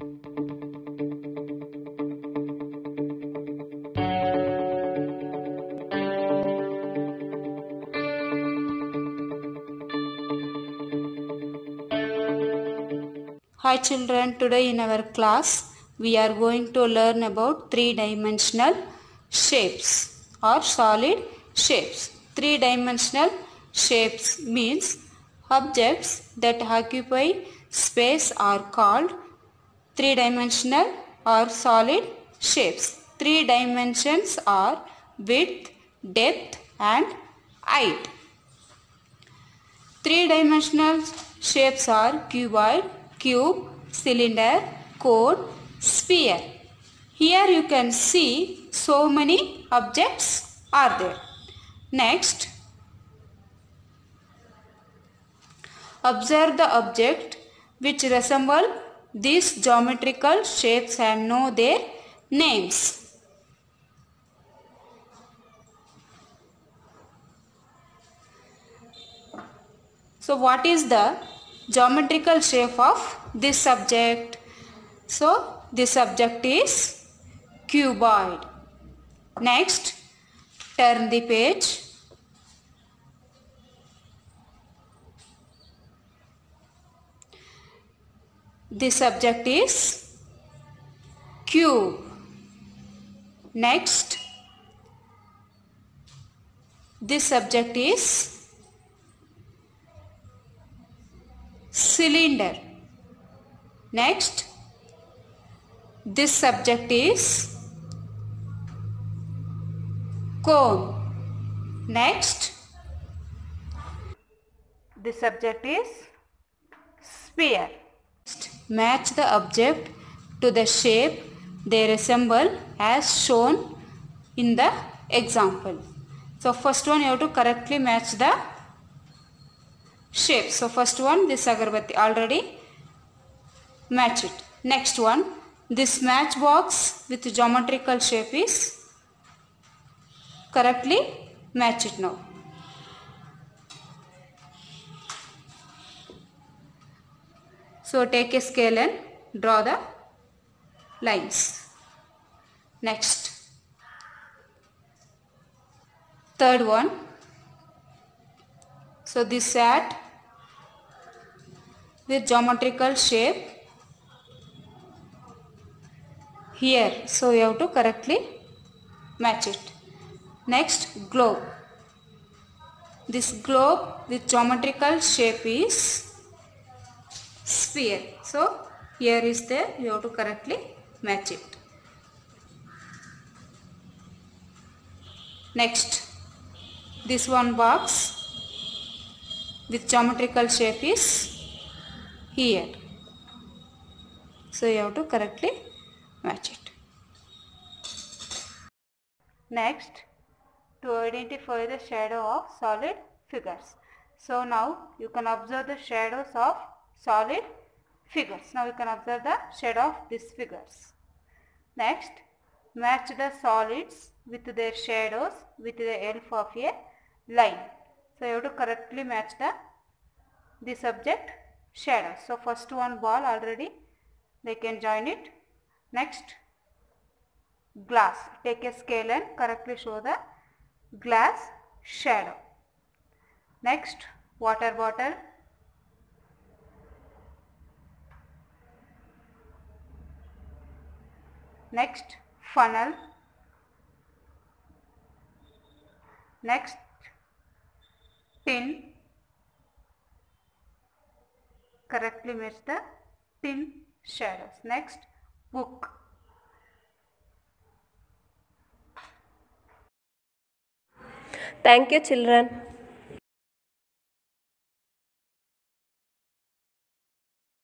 Hi children, today in our class we are going to learn about three dimensional shapes or solid shapes. Three dimensional shapes means objects that occupy space are called three dimensional or solid shapes. Three dimensions are width, depth and height. Three dimensional shapes are cuboid, cube, cylinder, cone, sphere. Here you can see so many objects are there. Next, observe the object which resemble these geometrical shapes and know their names. So what is the geometrical shape of this subject? So this subject is cuboid. Next, turn the page. This subject is cube. Next, this subject is cylinder. Next, this subject is cone. Next, this subject is sphere. Match the object to the shape they resemble as shown in the example. So first one you have to correctly match the shape. So first one this agarbatti already match it. Next one this match box with geometrical shape is correctly match it now. So take a scale and draw the lines. Next. Third one. So this hat with geometrical shape here. So you have to correctly match it. Next globe. This globe with geometrical shape is sphere. So here is there you have to correctly match it. Next this one box with geometrical shape is here. So you have to correctly match it. Next to identify the shadow of solid figures. So now you can observe the shadows of solid figures. Now you can observe the shadow of these figures. Next match the solids with their shadows with the help of a line. So you have to correctly match the the subject shadow. So first one ball already they can join it. Next glass. Take a scale and correctly show the glass shadow. Next water bottle. Next funnel. Next tin correctly match the tin shadows. Next book. Thank you children.